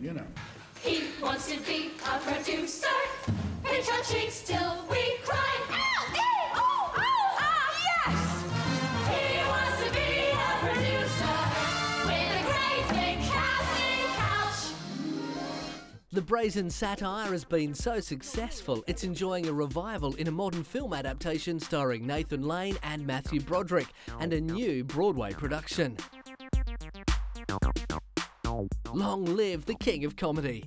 you know. He wants to be a producer. Pinch our cheeks till we cry. Ow! Ew! Oh! Oh! Ah! Yes! He wants to be a producer with a great big casting couch. The brazen satire has been so successful, it's enjoying a revival in a modern film adaptation starring Nathan Lane and Matthew Broderick, and a new Broadway production. Long live the king of comedy.